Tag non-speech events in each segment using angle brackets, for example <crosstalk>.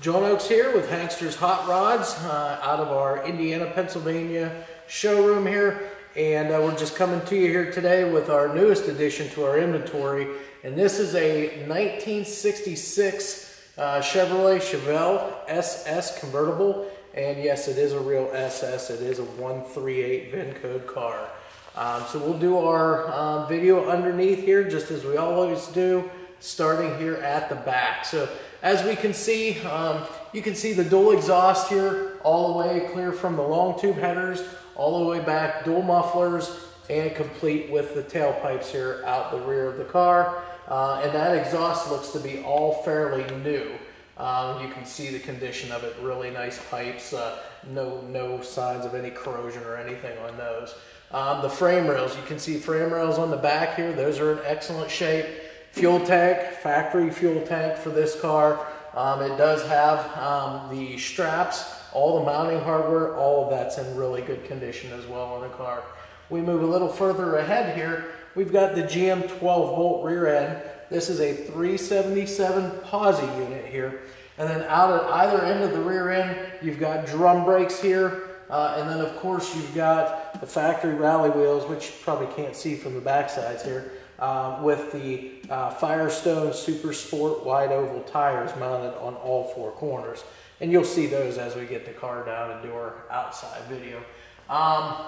John Oaks here with Hankster's Hot Rods uh, out of our Indiana, Pennsylvania showroom here. And uh, we're just coming to you here today with our newest addition to our inventory. And this is a 1966 uh, Chevrolet Chevelle SS convertible. And yes, it is a real SS. It is a 138 VIN code car. Um, so we'll do our um, video underneath here just as we always do, starting here at the back. So as we can see, um, you can see the dual exhaust here all the way clear from the long tube headers all the way back, dual mufflers, and complete with the tailpipes here out the rear of the car. Uh, and that exhaust looks to be all fairly new. Um, you can see the condition of it, really nice pipes, uh, no, no signs of any corrosion or anything on those. Um, the frame rails, you can see frame rails on the back here, those are in excellent shape. Fuel tank, factory fuel tank for this car. Um, it does have um, the straps, all the mounting hardware, all of that's in really good condition as well on the car. We move a little further ahead here, we've got the GM 12 bolt rear end. This is a 377 posi unit here. And then out at either end of the rear end, you've got drum brakes here. Uh, and then of course you've got the factory rally wheels, which you probably can't see from the back sides here uh, with the uh, Firestone Super Sport wide oval tires mounted on all four corners. And you'll see those as we get the car down and do our outside video. Um,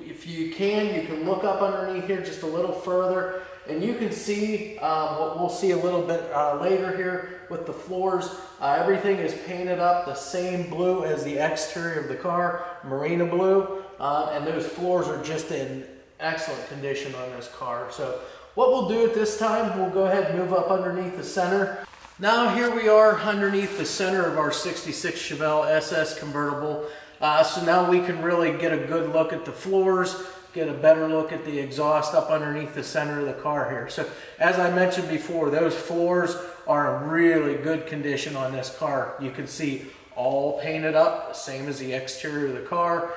if you can, you can look up underneath here just a little further and you can see um, what we'll see a little bit uh, later here with the floors. Uh, everything is painted up the same blue as the exterior of the car, marina blue, uh, and those floors are just in excellent condition on this car. So what we'll do at this time, we'll go ahead and move up underneath the center. Now here we are underneath the center of our 66 Chevelle SS convertible. Uh, so now we can really get a good look at the floors, get a better look at the exhaust up underneath the center of the car here. So as I mentioned before, those floors are in really good condition on this car. You can see all painted up, same as the exterior of the car.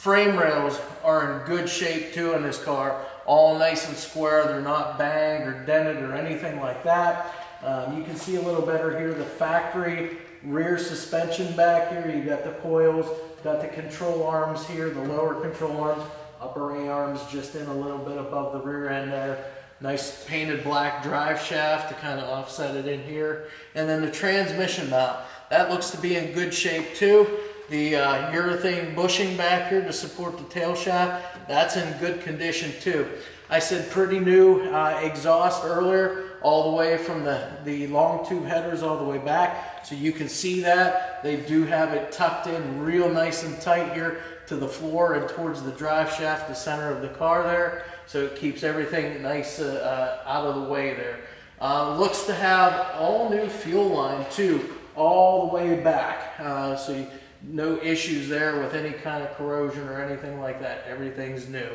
Frame rails are in good shape too in this car. All nice and square. They're not banged or dented or anything like that. Um, you can see a little better here the factory rear suspension back here. You've got the coils, got the control arms here, the lower control arms, upper A arms just in a little bit above the rear end there. Nice painted black drive shaft to kind of offset it in here. And then the transmission mount. That looks to be in good shape too. The uh, urethane bushing back here to support the tail shaft, that's in good condition too. I said pretty new uh, exhaust earlier, all the way from the, the long tube headers all the way back. So you can see that. They do have it tucked in real nice and tight here to the floor and towards the drive shaft, the center of the car there. So it keeps everything nice uh, uh, out of the way there. Uh, looks to have all new fuel line too, all the way back. Uh, so you, no issues there with any kind of corrosion or anything like that. Everything's new.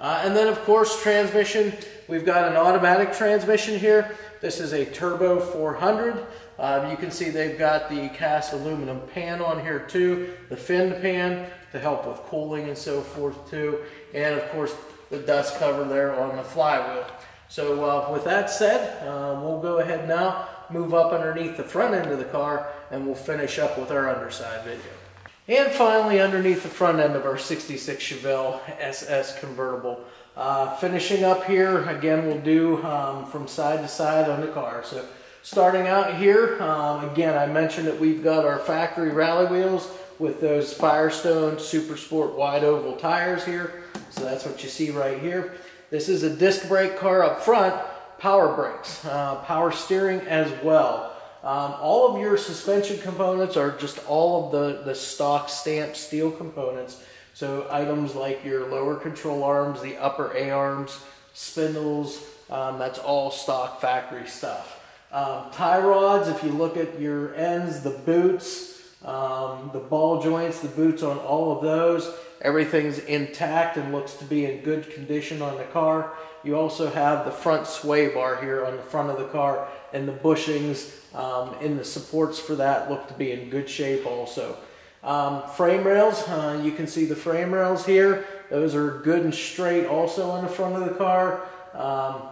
Uh, and then of course transmission, we've got an automatic transmission here. This is a Turbo 400. Uh, you can see they've got the cast aluminum pan on here too, the fin pan to help with cooling and so forth too. And of course the dust cover there on the flywheel. So uh, with that said, uh, we'll go ahead now, move up underneath the front end of the car and we'll finish up with our underside video. And finally, underneath the front end of our 66 Chevelle SS convertible. Uh, finishing up here, again, we'll do um, from side to side on the car. So starting out here, um, again, I mentioned that we've got our factory rally wheels with those Firestone Super Sport wide oval tires here. So that's what you see right here. This is a disc brake car up front, power brakes, uh, power steering as well. Um, all of your suspension components are just all of the, the stock stamped steel components. So items like your lower control arms, the upper A arms, spindles, um, that's all stock factory stuff. Um, tie rods, if you look at your ends, the boots, um, the ball joints, the boots on all of those, everything's intact and looks to be in good condition on the car. You also have the front sway bar here on the front of the car and the bushings um, and the supports for that look to be in good shape also. Um, frame rails, uh, you can see the frame rails here. Those are good and straight also on the front of the car. Um,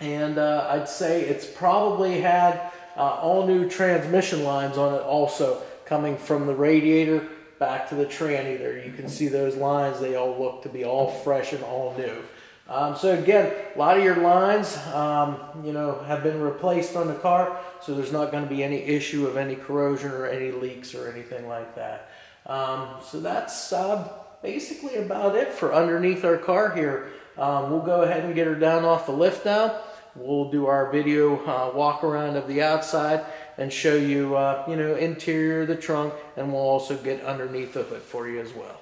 and uh, I'd say it's probably had uh, all new transmission lines on it also coming from the radiator back to the tranny there. You can see those lines, they all look to be all fresh and all new. Um, so again, a lot of your lines, um, you know, have been replaced on the car, so there's not going to be any issue of any corrosion or any leaks or anything like that. Um, so that's uh, basically about it for underneath our car here. Um, we'll go ahead and get her down off the lift now. We'll do our video uh, walk around of the outside and show you, uh, you know, interior, the trunk, and we'll also get underneath the hood for you as well.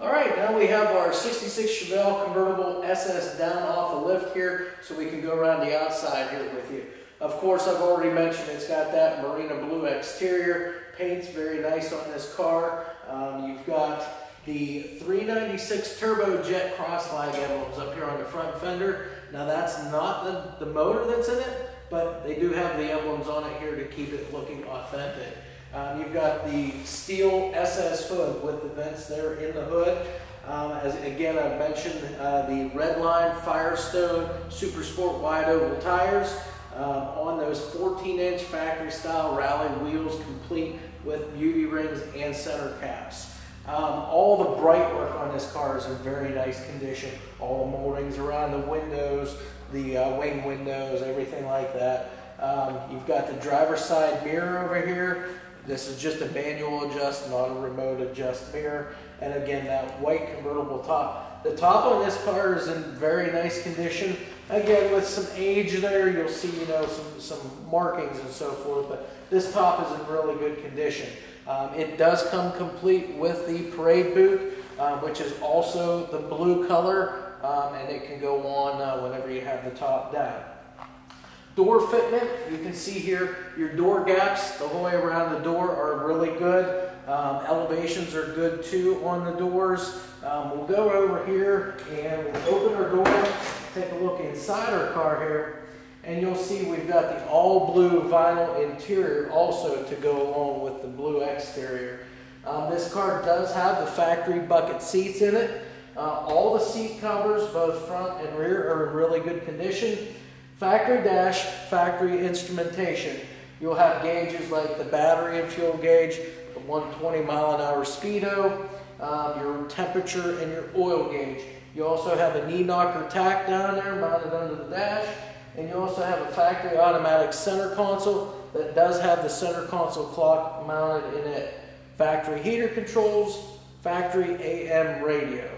All right, now we have our 66 Chevelle convertible SS down off the lift here so we can go around the outside here with you. Of course, I've already mentioned it's got that marina blue exterior. Paint's very nice on this car. Um, you've got the 396 turbojet cross flag emblems up here on the front fender. Now that's not the, the motor that's in it, but they do have the emblems on it here to keep it looking authentic. Um, you've got the steel SS hood with the vents there in the hood. Um, as again, I mentioned uh, the Redline Firestone Super Sport wide oval tires um, on those 14-inch factory style rally wheels, complete with beauty rings and center caps. Um, all the bright work on this car is in very nice condition. All the moldings around the windows, the uh, wing windows, everything like that. Um, you've got the driver's side mirror over here. This is just a manual adjust, not a remote adjust mirror. And again, that white convertible top. The top on this car is in very nice condition. Again, with some age there, you'll see, you know, some, some markings and so forth, but this top is in really good condition. Um, it does come complete with the parade boot, uh, which is also the blue color, um, and it can go on uh, whenever you have the top down. Door fitment, you can see here your door gaps the whole way around the door are really good. Um, elevations are good too on the doors. Um, we'll go over here and we'll open our door, take a look inside our car here, and you'll see we've got the all blue vinyl interior also to go along with the blue exterior. Um, this car does have the factory bucket seats in it. Uh, all the seat covers, both front and rear, are in really good condition. Factory dash, factory instrumentation. You'll have gauges like the battery and fuel gauge, the 120 mile an hour speedo, um, your temperature, and your oil gauge. You also have a knee knocker tach down there mounted under the dash, and you also have a factory automatic center console that does have the center console clock mounted in it. Factory heater controls, factory AM radio.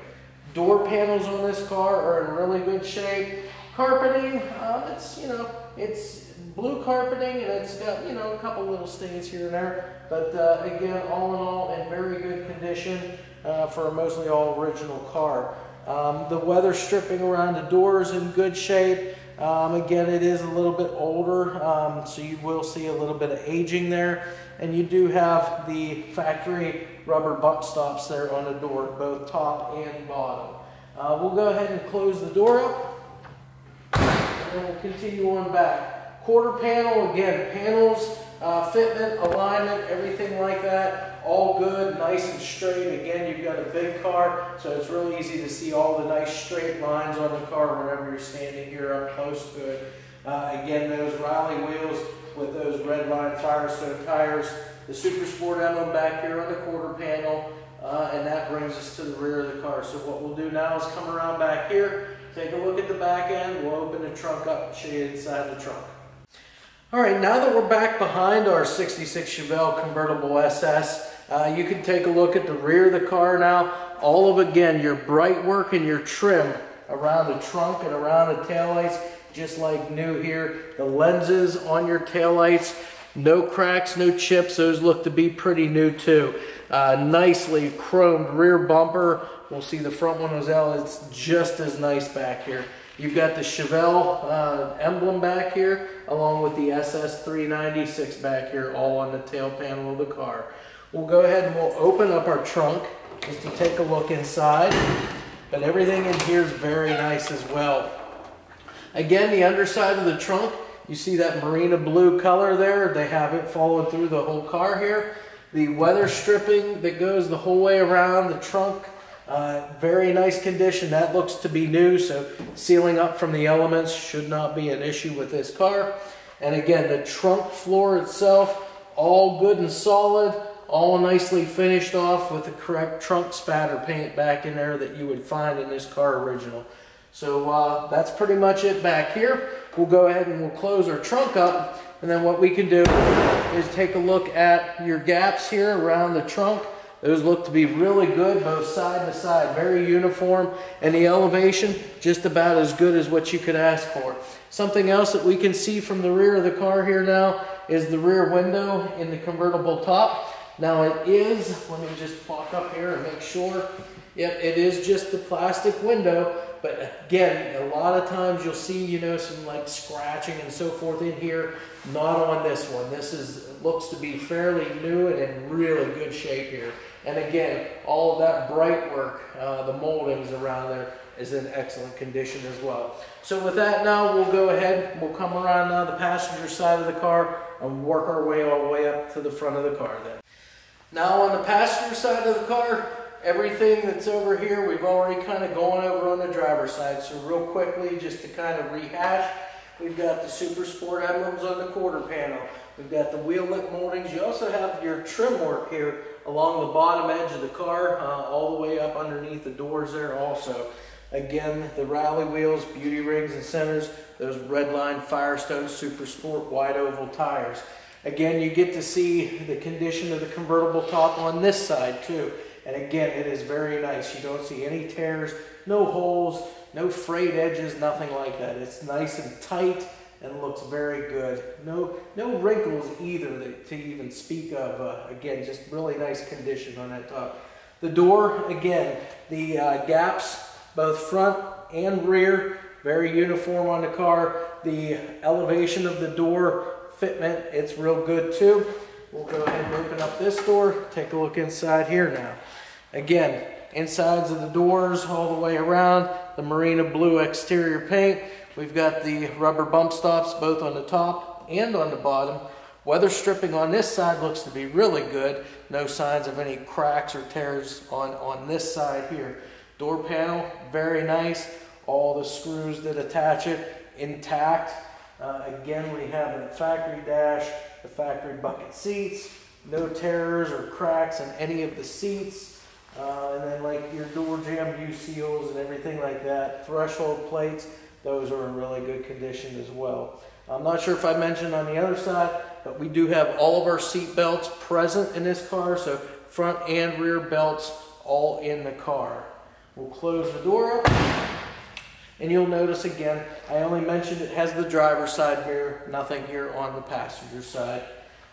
Door panels on this car are in really good shape. Carpeting, um, it's, you know, it's blue carpeting and it's got, you know, a couple little stains here and there. But uh, again, all in all, in very good condition uh, for a mostly all original car. Um, the weather stripping around the door is in good shape. Um, again, it is a little bit older, um, so you will see a little bit of aging there. And you do have the factory rubber butt stops there on the door, both top and bottom. Uh, we'll go ahead and close the door up and then we'll continue on back. Quarter panel, again, panels, uh, fitment, alignment, everything like that, all good, nice and straight. Again, you've got a big car, so it's really easy to see all the nice straight lines on the car whenever you're standing here up close to it. Uh, again, those rally wheels with those red Redline Firestone tires, the Super Sport emblem back here on the quarter panel, uh, and that brings us to the rear of the car. So what we'll do now is come around back here, take a look at the back end, we'll open the trunk up and show you inside the trunk. All right, now that we're back behind our 66 Chevelle convertible SS, uh, you can take a look at the rear of the car now. All of, again, your bright work and your trim around the trunk and around the taillights, just like new here. The lenses on your taillights, no cracks, no chips. Those look to be pretty new too. Uh, nicely chromed rear bumper. We'll see the front one as well. It's just as nice back here. You've got the Chevelle uh, emblem back here, along with the SS396 back here, all on the tail panel of the car. We'll go ahead and we'll open up our trunk just to take a look inside. But everything in here is very nice as well. Again, the underside of the trunk, you see that marina blue color there. They have it followed through the whole car here. The weather stripping that goes the whole way around the trunk uh, very nice condition. That looks to be new, so sealing up from the elements should not be an issue with this car. And again, the trunk floor itself, all good and solid, all nicely finished off with the correct trunk spatter paint back in there that you would find in this car original. So uh, that's pretty much it back here. We'll go ahead and we'll close our trunk up. And then what we can do is take a look at your gaps here around the trunk. Those look to be really good, both side to side, very uniform. And the elevation, just about as good as what you could ask for. Something else that we can see from the rear of the car here now is the rear window in the convertible top. Now it is, let me just walk up here and make sure. Yep, it is just the plastic window, but again, a lot of times you'll see, you know, some like scratching and so forth in here. Not on this one. This is looks to be fairly new and in really good shape here. And again, all of that bright work, uh, the moldings around there is in excellent condition as well. So with that now, we'll go ahead, we'll come around now the passenger side of the car and work our way all the way up to the front of the car then. Now on the passenger side of the car, everything that's over here, we've already kind of gone over on the driver's side. So real quickly, just to kind of rehash, we've got the Super Sport emblems on the quarter panel. We've got the wheel lip moldings. You also have your trim work here along the bottom edge of the car, uh, all the way up underneath the doors there also. Again, the rally wheels, beauty rings and centers, those Redline Firestone Super Sport wide oval tires. Again, you get to see the condition of the convertible top on this side too. And again, it is very nice. You don't see any tears, no holes, no frayed edges, nothing like that. It's nice and tight and looks very good. No, no wrinkles either to even speak of. Uh, again, just really nice condition on that top. The door, again, the uh, gaps, both front and rear, very uniform on the car. The elevation of the door fitment, it's real good too. We'll go ahead and open up this door, take a look inside here now. Again, insides of the doors all the way around, the Marina Blue exterior paint. We've got the rubber bump stops both on the top and on the bottom. Weather stripping on this side looks to be really good. No signs of any cracks or tears on, on this side here. Door panel, very nice. All the screws that attach it intact. Uh, again, we have the factory dash, the factory bucket seats, no tears or cracks in any of the seats. Uh, and then like your door jamb U seals and everything like that. Threshold plates, those are in really good condition as well. I'm not sure if I mentioned on the other side, but we do have all of our seat belts present in this car. So front and rear belts all in the car. We'll close the door up. And you'll notice again, I only mentioned it has the driver's side mirror, nothing here on the passenger side.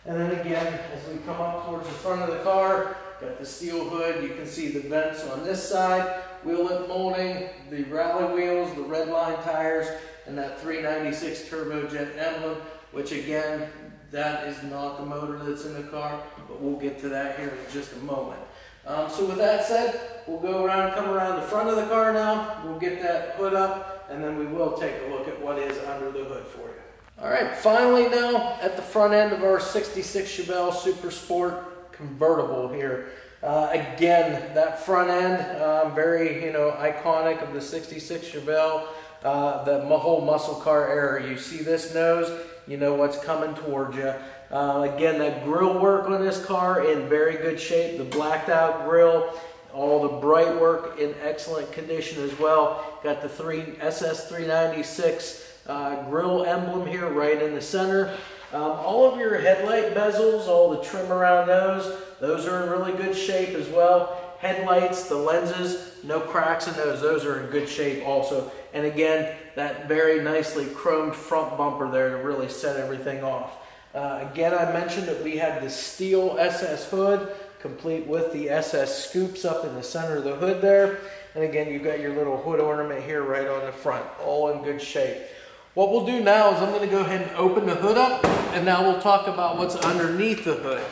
And then again, as we come up towards the front of the car, got the steel hood, you can see the vents on this side, wheel lip molding, the rally wheels, the Redline tires, and that 396 turbojet emblem, which again, that is not the motor that's in the car, but we'll get to that here in just a moment. Um, so with that said, we'll go around, come around the front of the car now. We'll get that hood up, and then we will take a look at what is under the hood for you. All right, finally now at the front end of our 66 Chevelle Super Sport convertible here. Uh, again, that front end, um, very you know iconic of the 66 Chevelle, uh, the whole muscle car era. You see this nose, you know what's coming towards you. Uh, again, the grill work on this car in very good shape. The blacked out grill, all the bright work in excellent condition as well. Got the three SS396 uh, grill emblem here right in the center. Um, all of your headlight bezels, all the trim around those, those are in really good shape as well. Headlights, the lenses, no cracks in those. Those are in good shape also. And again, that very nicely chromed front bumper there to really set everything off. Uh, again, I mentioned that we had the steel SS hood, complete with the SS scoops up in the center of the hood there. And again, you've got your little hood ornament here right on the front, all in good shape. What we'll do now is I'm going to go ahead and open the hood up, and now we'll talk about what's underneath the hood.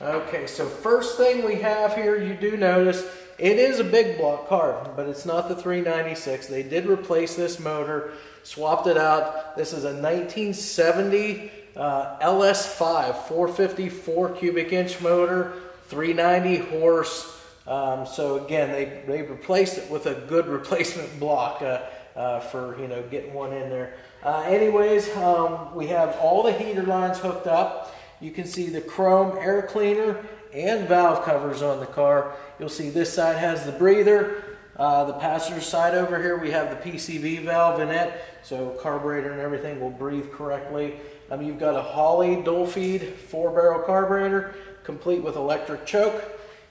Okay, so first thing we have here, you do notice, it is a big block car, but it's not the 396. They did replace this motor, swapped it out. This is a 1970 uh, LS5 454 cubic inch motor, 390 horse. Um, so again, they, they replaced it with a good replacement <laughs> block. Uh, uh, for you know getting one in there. Uh, anyways, um, we have all the heater lines hooked up. You can see the chrome air cleaner and valve covers on the car. You'll see this side has the breather. Uh, the passenger side over here, we have the PCV valve in it, so carburetor and everything will breathe correctly. Um, you've got a Holley dual feed four barrel carburetor, complete with electric choke.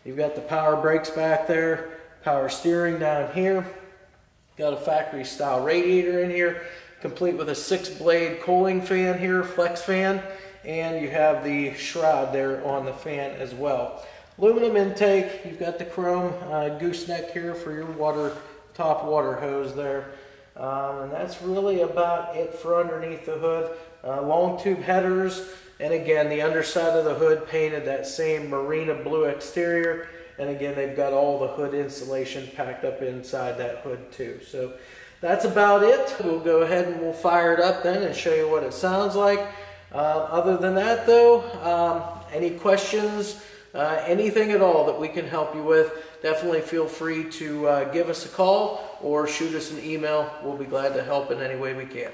You've got the power brakes back there, power steering down here. Got a factory style radiator in here, complete with a six blade cooling fan here, flex fan, and you have the shroud there on the fan as well. Aluminum intake, you've got the chrome uh, gooseneck here for your water, top water hose there. Um, and that's really about it for underneath the hood. Uh, long tube headers, and again, the underside of the hood painted that same marina blue exterior. And again, they've got all the hood insulation packed up inside that hood too. So that's about it. We'll go ahead and we'll fire it up then and show you what it sounds like. Uh, other than that though, um, any questions, uh, anything at all that we can help you with, definitely feel free to uh, give us a call or shoot us an email. We'll be glad to help in any way we can.